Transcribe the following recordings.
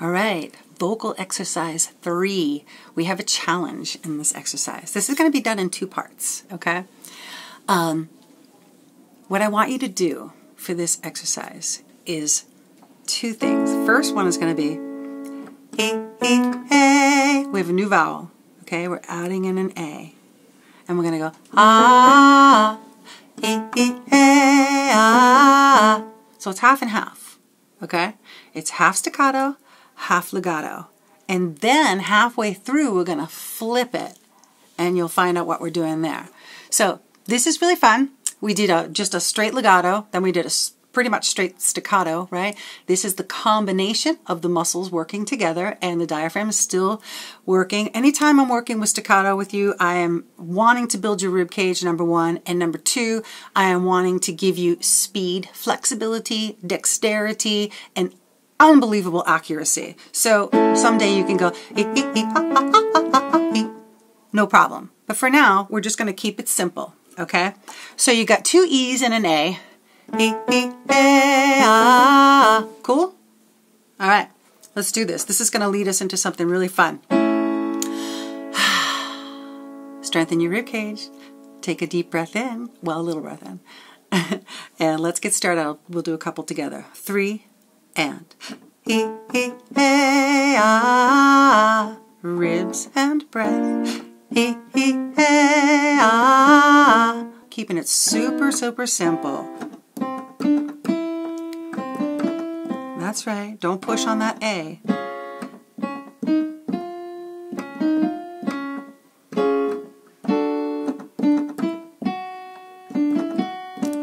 All right, vocal exercise three. We have a challenge in this exercise. This is going to be done in two parts, okay? Um, what I want you to do for this exercise is two things. First one is going to be a. We have a new vowel, okay? We're adding in an A. And we're going to go ah. So it's half and half, okay? It's half staccato, half legato. And then halfway through, we're going to flip it and you'll find out what we're doing there. So this is really fun. We did a, just a straight legato, then we did a pretty much straight staccato, right? This is the combination of the muscles working together and the diaphragm is still working. Anytime I'm working with staccato with you, I am wanting to build your rib cage, number one. And number two, I am wanting to give you speed, flexibility, dexterity, and unbelievable accuracy. So someday you can go, no problem. But for now, we're just going to keep it simple, okay? So you got two E's and an A. E, E, A, ah. Cool? All right, let's do this. This is going to lead us into something really fun. Strengthen your rib cage. Take a deep breath in. Well, a little breath in. and let's get started. We'll do a couple together. Three, and e, e, e, ah, ribs and breath. E, e, e, ah. Keeping it super, super simple. That's right. Don't push on that A.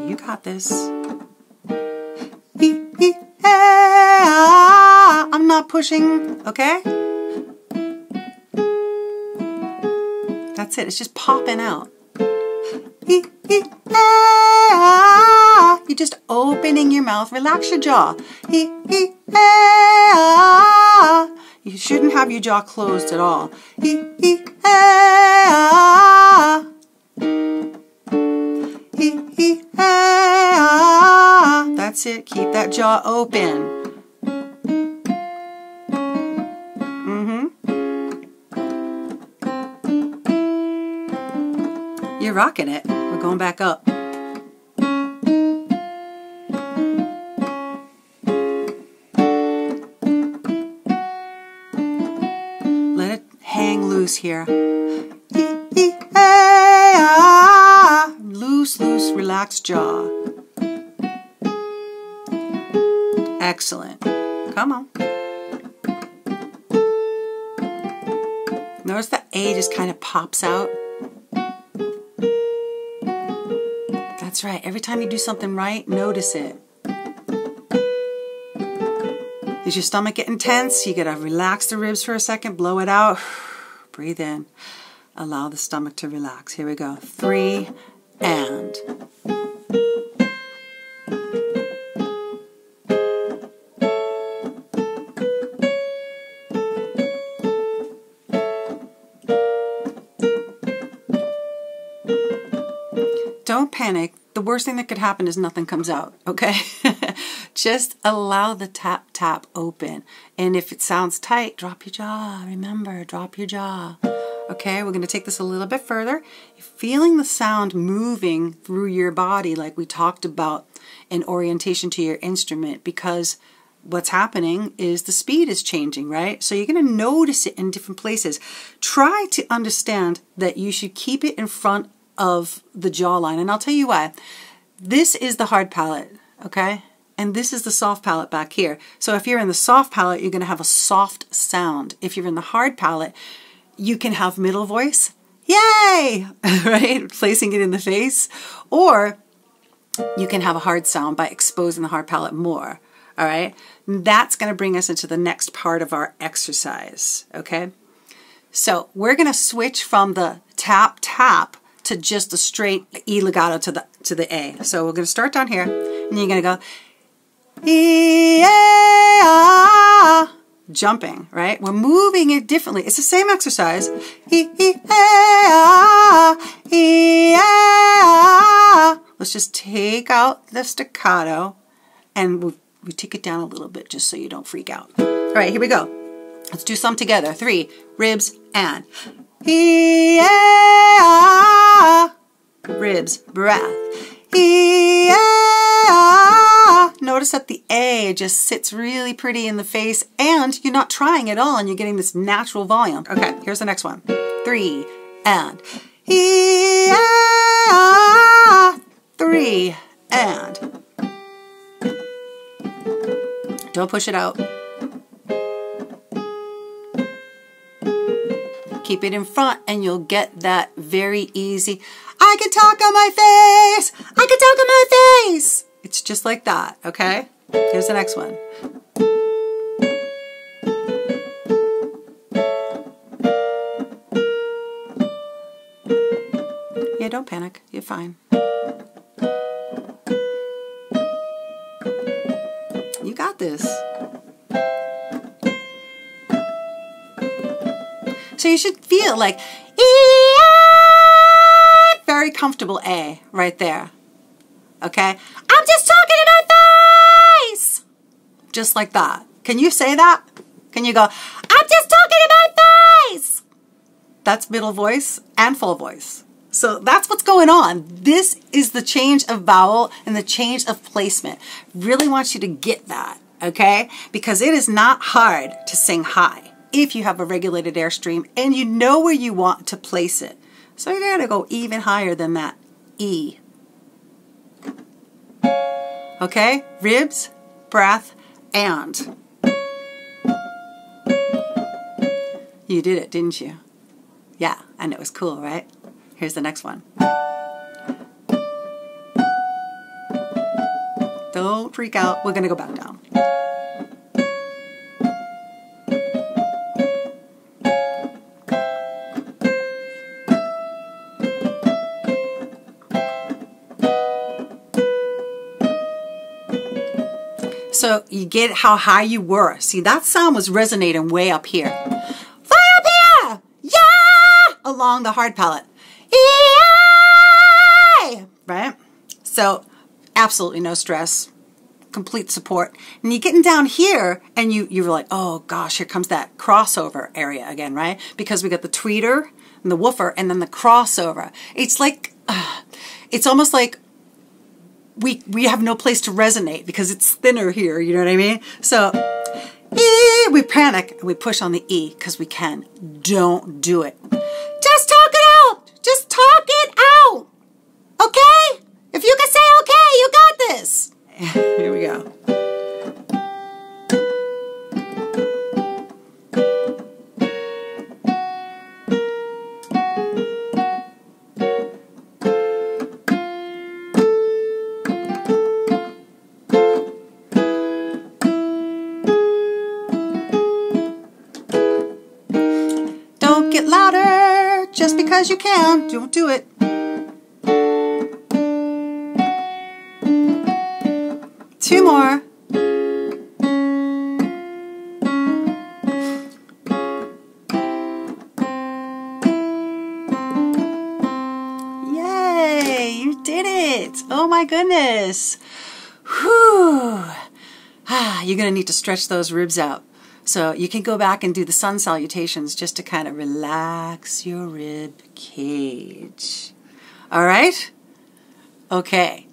You got this. Pushing, okay? That's it. It's just popping out. You're just opening your mouth. Relax your jaw. You shouldn't have your jaw closed at all. That's it. Keep that jaw open. Rocking it. We're going back up. Let it hang loose here. Loose, loose, relaxed jaw. Excellent. Come on. Notice the A just kind of pops out. That's right. Every time you do something right, notice it. Is your stomach getting tense? You gotta relax the ribs for a second, blow it out. Breathe in. Allow the stomach to relax. Here we go. Three and. Don't panic the worst thing that could happen is nothing comes out, okay? Just allow the tap tap open. And if it sounds tight, drop your jaw. Remember, drop your jaw. Okay, we're going to take this a little bit further. Feeling the sound moving through your body like we talked about in orientation to your instrument because what's happening is the speed is changing, right? So you're going to notice it in different places. Try to understand that you should keep it in front of the jawline. And I'll tell you why. This is the hard palate, okay? And this is the soft palate back here. So if you're in the soft palate, you're going to have a soft sound. If you're in the hard palate, you can have middle voice. Yay! right? Placing it in the face. Or you can have a hard sound by exposing the hard palate more. All right? That's going to bring us into the next part of our exercise. Okay? So we're going to switch from the tap tap to just a straight E legato to the to the A. So we're going to start down here, and you're going to go E A A, jumping, right? We're moving it differently. It's the same exercise. E E A A, E A. Let's just take out the staccato, and we we take it down a little bit just so you don't freak out. All right, here we go. Let's do some together. Three, ribs, and. Yeah. Ribs, breath. Notice that the A just sits really pretty in the face and you're not trying at all and you're getting this natural volume. Okay, here's the next one. Three, and. Three, and. Don't push it out. Keep it in front and you'll get that very easy, I can talk on my face! I can talk on my face! It's just like that, okay? Here's the next one. Yeah, don't panic. You're fine. You got this. So you should feel like, very comfortable A right there. Okay? I'm just talking in my face! Just like that. Can you say that? Can you go, I'm just talking in my face? That's middle voice and full voice. So that's what's going on. This is the change of vowel and the change of placement. Really want you to get that, okay? Because it is not hard to sing high if you have a regulated airstream and you know where you want to place it. So you're going to go even higher than that E. Okay? Ribs, breath, and. You did it, didn't you? Yeah, and it was cool, right? Here's the next one. Don't freak out. We're going to go back down. You get how high you were. See, that sound was resonating way up here. Way up here! Yeah! Along the hard palate. Yeah! Right? So absolutely no stress. Complete support. And you're getting down here and you, you're like, oh gosh, here comes that crossover area again, right? Because we got the tweeter and the woofer and then the crossover. It's like, uh, it's almost like we we have no place to resonate because it's thinner here, you know what I mean? So e, we panic and we push on the E because we can. Don't do it. Just because you can. Don't do it. Two more. Yay, you did it. Oh my goodness. Whew. Ah, you're going to need to stretch those ribs out. So you can go back and do the sun salutations just to kind of relax your rib cage. All right? Okay.